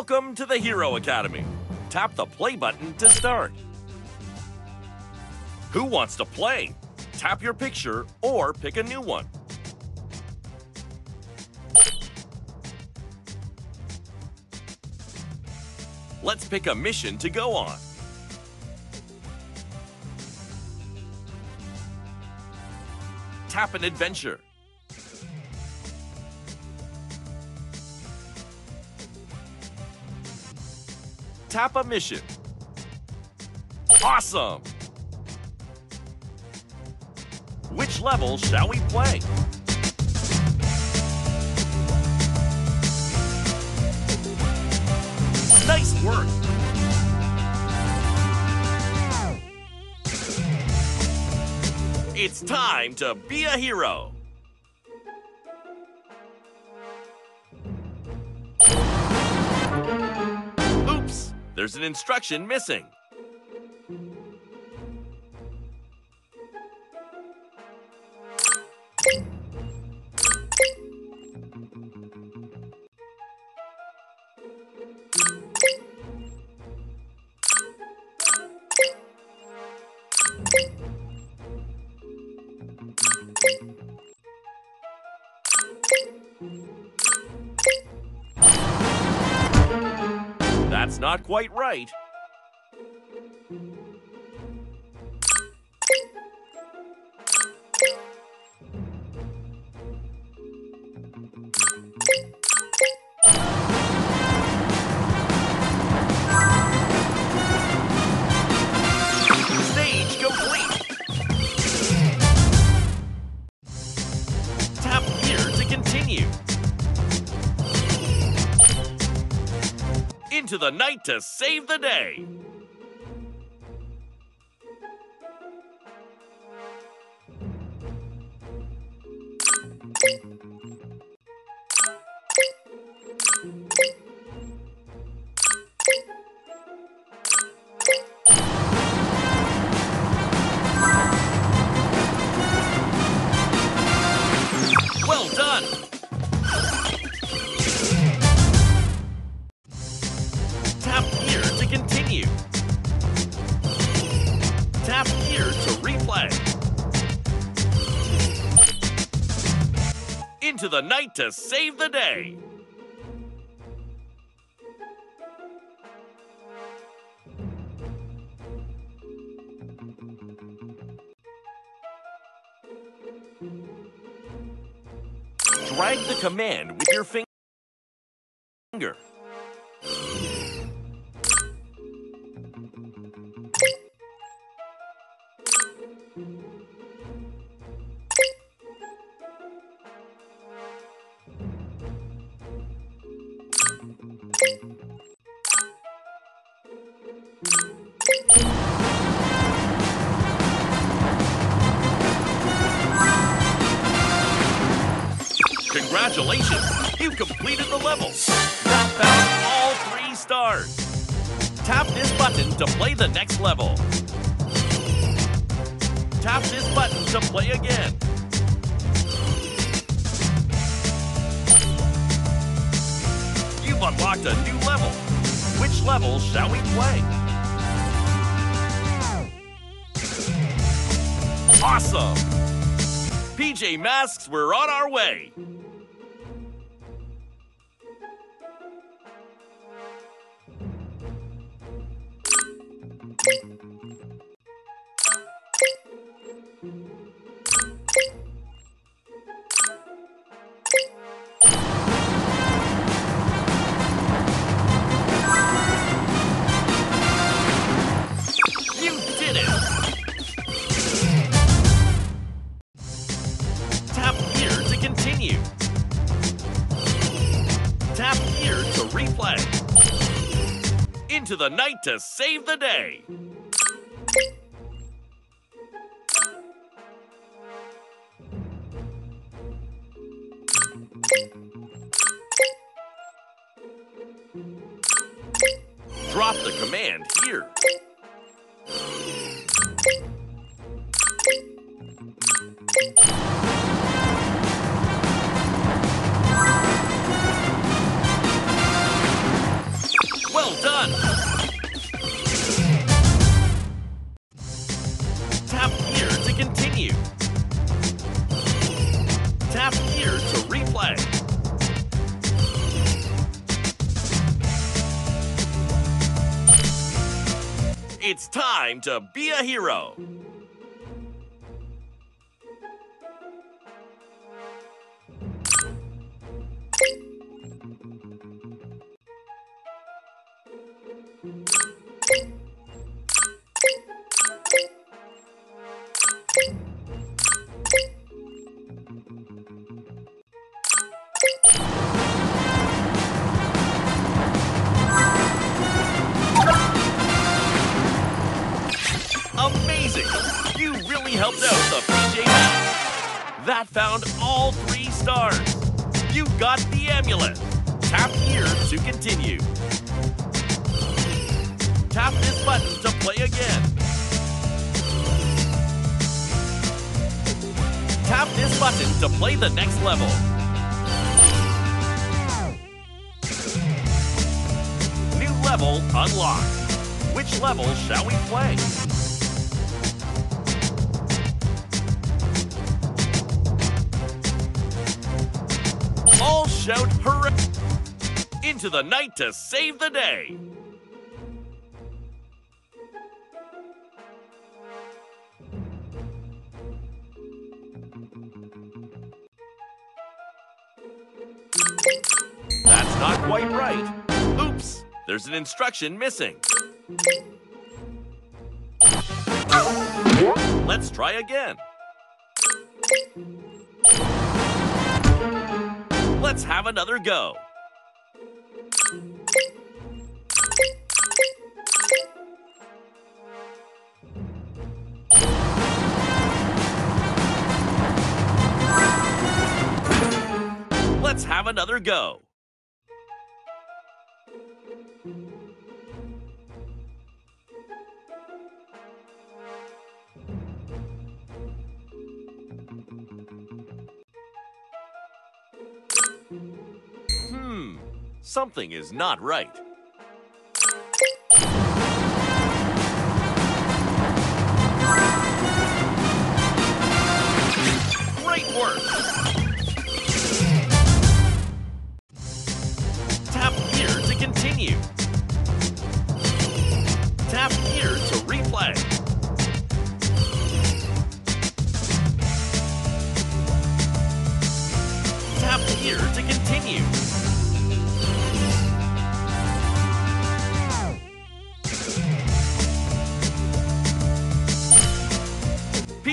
Welcome to the Hero Academy. Tap the play button to start. Who wants to play? Tap your picture or pick a new one. Let's pick a mission to go on. Tap an adventure. Tap a mission. Awesome! Which level shall we play? Nice work! It's time to be a hero! There's an instruction missing. That's not quite right. The night to save the day. The night to save the day. Drag the command with your finger. Congratulations! You've completed the level! That found all three stars! Tap this button to play the next level. Tap this button to play again. You've unlocked a new level. Which level shall we play? Awesome! PJ Masks, we're on our way! Into the night to save the day. Drop the command here. to replay. It's time to be a hero. That found all three stars. You got the amulet. Tap here to continue. Tap this button to play again. Tap this button to play the next level. New level unlocked. Which level shall we play? Hooray! Into the night to save the day! That's not quite right. Oops, there's an instruction missing. Let's try again. Let's have another go. Let's have another go. Something is not right. Great work! Tap here to continue. Tap here to replay. Tap here to continue.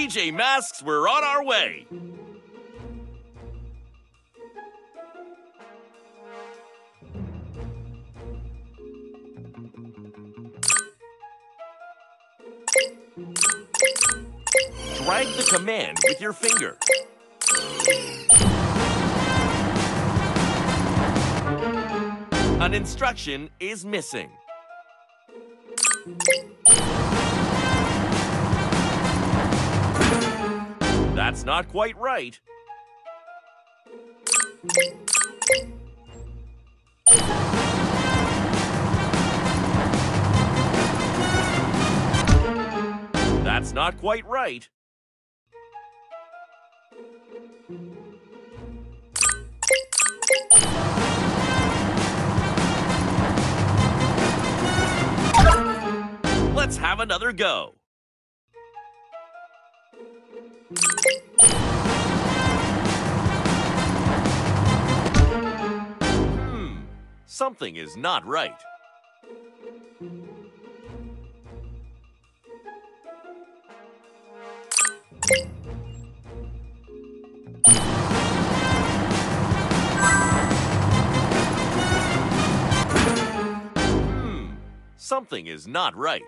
PJ Masks, we're on our way. Drag the command with your finger. An instruction is missing. That's not quite right. That's not quite right. Let's have another go. Something is not right. Hmm, something is not right.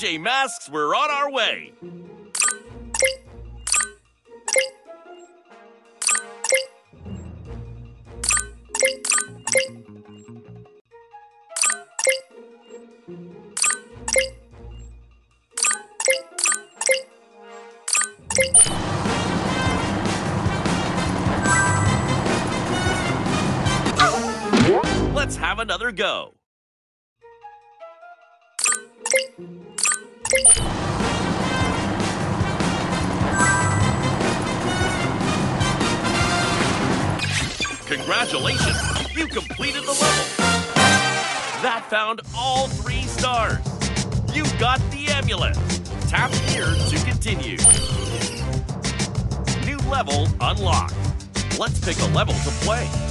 PJ Masks, we're on our way. Let's have another go. Congratulations! You completed the level. That found all three stars. You got the amulet. Tap here to continue. New level unlocked. Let's pick a level to play.